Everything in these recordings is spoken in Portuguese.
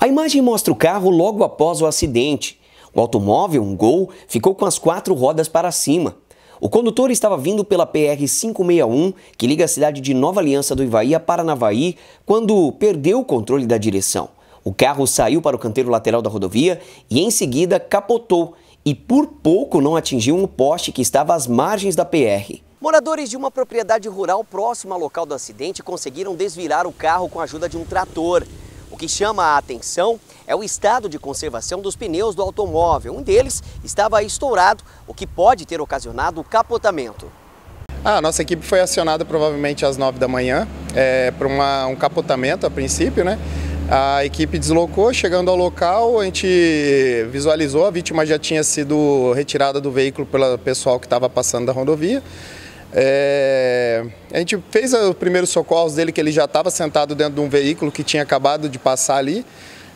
A imagem mostra o carro logo após o acidente. O automóvel, um Gol, ficou com as quatro rodas para cima. O condutor estava vindo pela PR-561, que liga a cidade de Nova Aliança do Ivaí a Paranavaí, quando perdeu o controle da direção. O carro saiu para o canteiro lateral da rodovia e em seguida capotou e por pouco não atingiu um poste que estava às margens da PR. Moradores de uma propriedade rural próxima ao local do acidente conseguiram desvirar o carro com a ajuda de um trator. O que chama a atenção é o estado de conservação dos pneus do automóvel. Um deles estava estourado, o que pode ter ocasionado o capotamento. Ah, a nossa equipe foi acionada provavelmente às 9 da manhã é, para um capotamento a princípio, né? A equipe deslocou, chegando ao local, a gente visualizou, a vítima já tinha sido retirada do veículo pelo pessoal que estava passando da rodovia. É, a gente fez os primeiros socorros dele, que ele já estava sentado dentro de um veículo que tinha acabado de passar ali.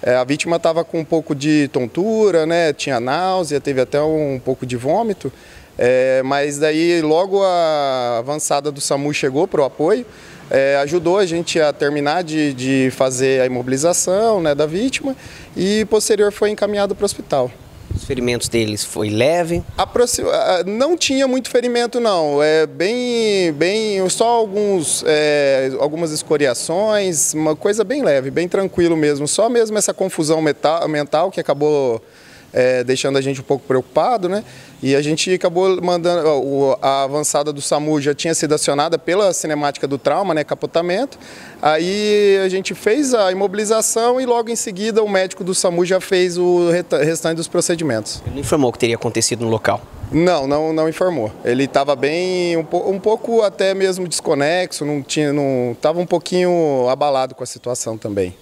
É, a vítima estava com um pouco de tontura, né, tinha náusea, teve até um pouco de vômito. É, mas daí logo a avançada do SAMU chegou para o apoio, é, ajudou a gente a terminar de, de fazer a imobilização né, da vítima e posterior foi encaminhado para o hospital. Os ferimentos deles foi leve? Não tinha muito ferimento não, é bem, bem só alguns, é, algumas escoriações, uma coisa bem leve, bem tranquilo mesmo, só mesmo essa confusão mental que acabou é, deixando a gente um pouco preocupado, né? E a gente acabou mandando, a avançada do SAMU já tinha sido acionada pela cinemática do trauma, né, capotamento. Aí a gente fez a imobilização e logo em seguida o médico do SAMU já fez o restante dos procedimentos. Ele não informou o que teria acontecido no local? Não, não, não informou. Ele estava bem, um, um, pouco até mesmo desconexo, não tinha, não estava um pouquinho abalado com a situação também.